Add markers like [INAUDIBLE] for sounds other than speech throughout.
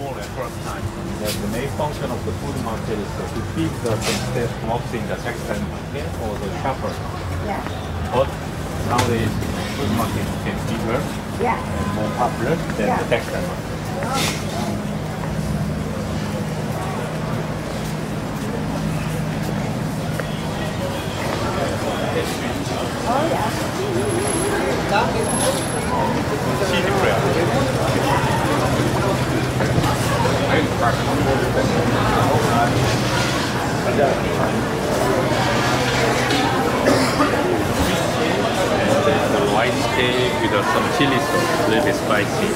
small at first time. The, the main function of the food market is to feed the things that in the textile market or the shopper. Yeah. But nowadays, food market is getting bigger Yeah. and more popular than Yeah. the textile market. Oh, And the white steak with some chili sauce, a little bit spicy.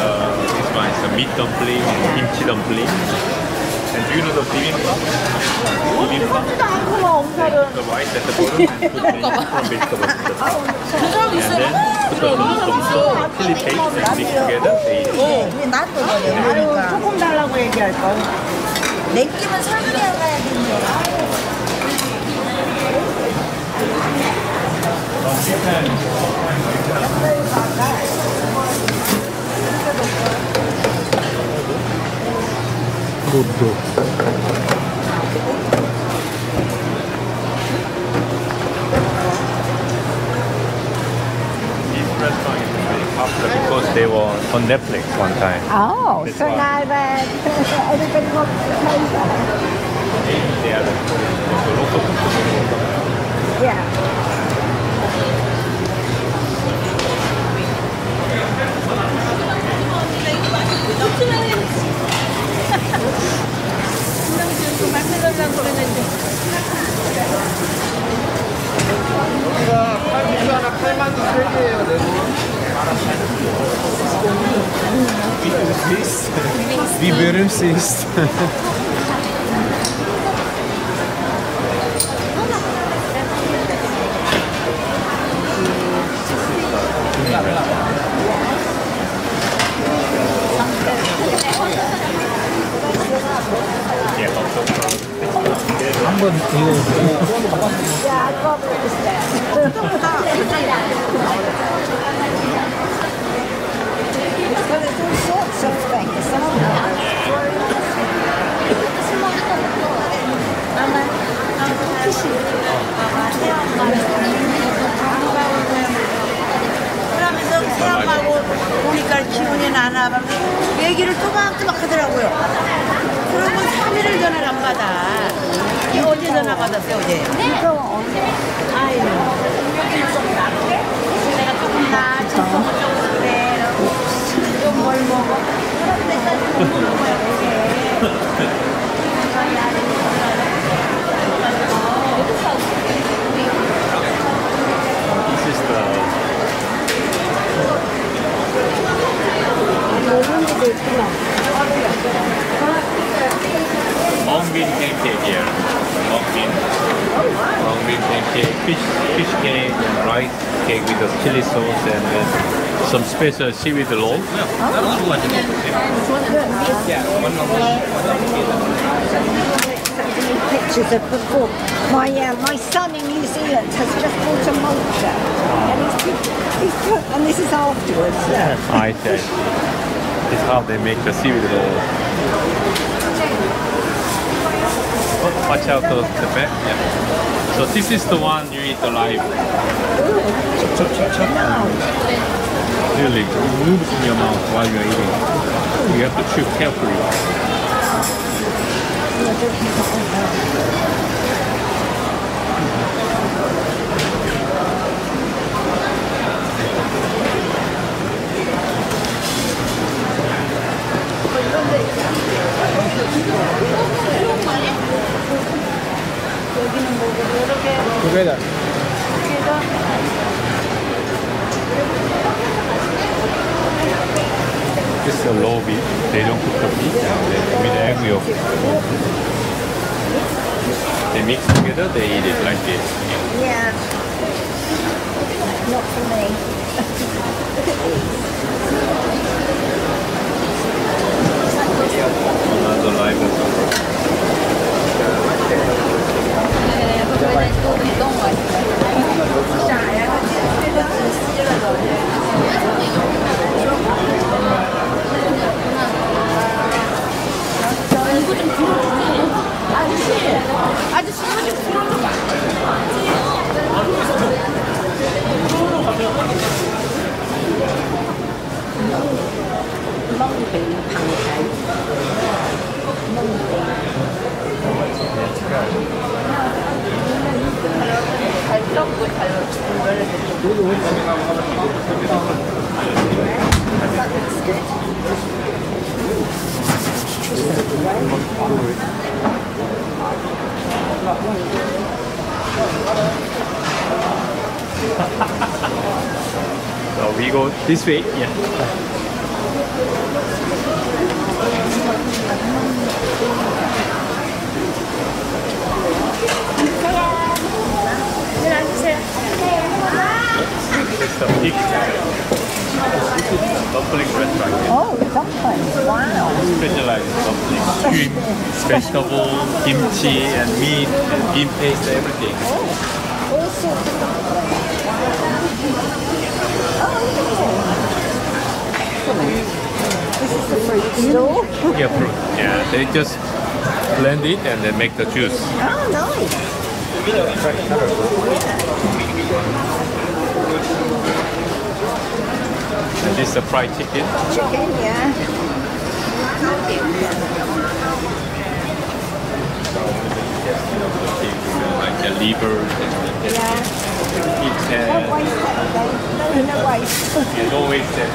Uh, this one is a meat dumpling and kimchi dumpling. And do you know the bibimbap? Bibimbap? The rice at the bottom, put the from vegetables in the top. And then put the some chili paste and mix together. They eat. 놔둬요. 조금 달라고 얘기할 걸. 내끼면 상해야 가야겠네. Chicken. Restaurant is really popular because they were on Netflix one time. Oh, That's so why. now that [LAUGHS] everybody wants to play that. They are the, the local people. Yeah. Wie berühmt sie ist. [LAUGHS] aren't there? 그러면서 새엄마하고 보니까 기운이 나나 봐. 얘기를 또박또박 하더라고요. 그러고 3일을 전화를 안 받아. 이거 언제 전화 받았어요, 어제? 이거 언제? 아유. 내가 조금 나, 조금 그래. 좀뭘 먹어. 그런 데까지 못 먹는 거야, 그게. Pancake, fish, fish cake, and rice cake with the chili sauce and then some special seaweed roll. Pictures of before. My uh, my son in New Zealand has just bought a mulcher, and he's, he's put, and this is afterwards. Look. I see. I see. This how they make the seaweed roll. Oh, watch out the, the back. Yeah. So this is the one you eat alive. Chop, chop, chop, Really, it moves in your mouth while you're eating. You have to chew carefully. Together. This is a low beef. They don't cook the beef and they, with egg yolk. They mix together, they eat it like this. Yeah. Not for me. Another live So we go this way. Yeah. It's a big dumpling restaurant. Oh, dumplings. Wow. Specialized in dumpling, shrimp, vegetable, kimchi, and meat, and bean paste, everything. Oh, all sorts of dumplings. Oh, This is the fruit store. Yeah, fruit. Yeah, they just blend it and then make the juice. Oh, nice. And this is the fried chicken. Chicken, yeah. Like the liver, and the Yeah. meat, uh, Don't and waste that again. No, no waste. yeah, no waste. there.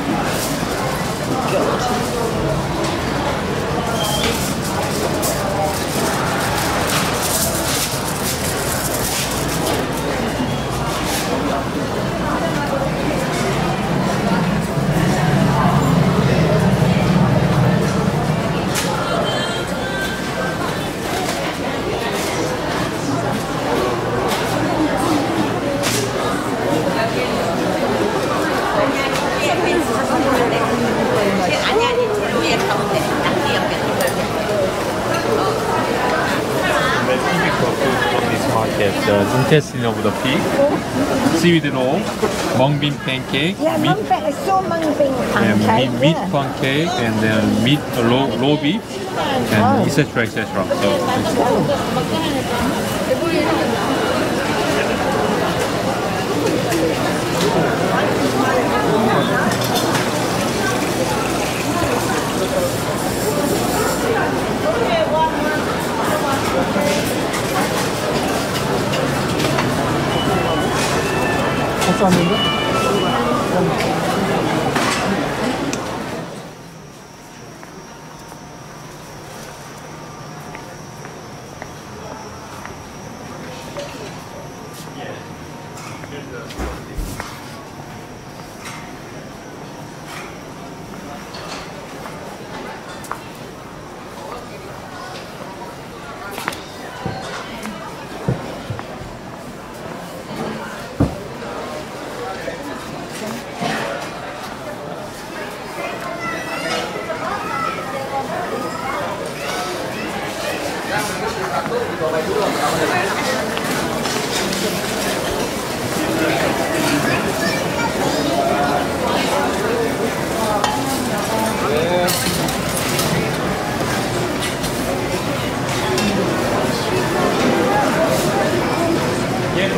Intestine of the pig, seaweed roll, mung bean pancake, Yeah, meat, mung bean. Saw mung bean and pancake. meat, meat yeah. pancake, and then meat raw, raw beef, and etc. etc. So yes,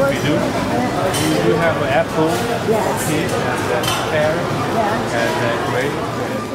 we do. We do have an apple, Yes. pear, and then carrot, Yeah. and